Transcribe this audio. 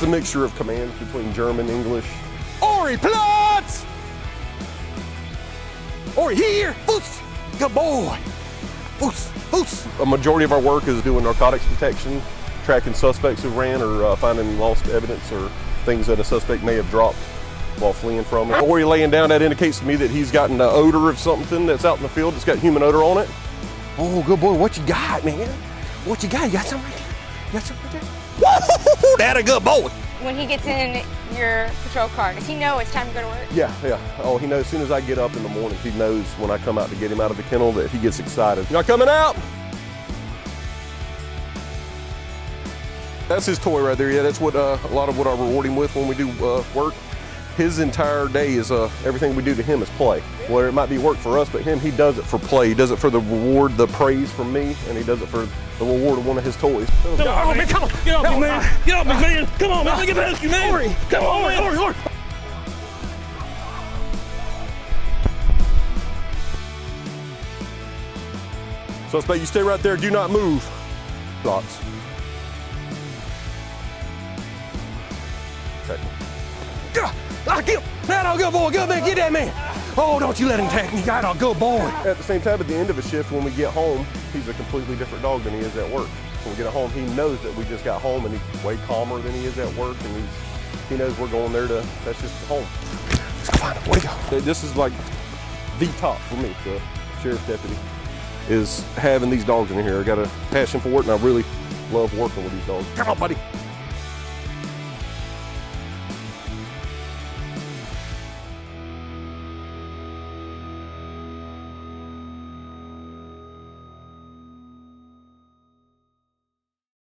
has a mixture of commands between German, English. Ory, Platz! Ory, here! Foos! Good boy! Foos, foos! A majority of our work is doing narcotics detection, tracking suspects who ran or uh, finding lost evidence or things that a suspect may have dropped while fleeing from it. Ory laying down, that indicates to me that he's gotten the odor of something that's out in the field that's got human odor on it. Oh, good boy. What you got, man? What you got? You got something right there? You got something right there? Woo! That a good boy. When he gets in your patrol car, does he know it's time to go to work? Yeah, yeah. Oh, he knows as soon as I get up in the morning, he knows when I come out to get him out of the kennel that he gets excited. Y'all coming out? That's his toy right there. Yeah, that's what uh, a lot of what I reward him with when we do uh, work. His entire day is uh, everything we do to him is play. Whether it might be work for us, but him, he does it for play. He does it for the reward, the praise from me, and he does it for the reward of one of his toys. Come on, man, come on. Get off me, man. Get off me, man. Come on, man. Let me get past you, man. Ory. Come on, man. Ory, Ory. Suspect, you stay right there. Do not move. Thoughts? Okay. Gah! Ah, get him! That a good boy. Good man. Get that man. Oh, don't you let him attack me. That a good boy. At the same time, at the end of a shift, when we get home, he's a completely different dog than he is at work. When we get home, he knows that we just got home, and he's way calmer than he is at work, and he's he knows we're going there to. That's just home. Let's go find him. Where you go? This is like the top for me, the sheriff's deputy, is having these dogs in here. I got a passion for it, and I really love working with these dogs. Come on, buddy.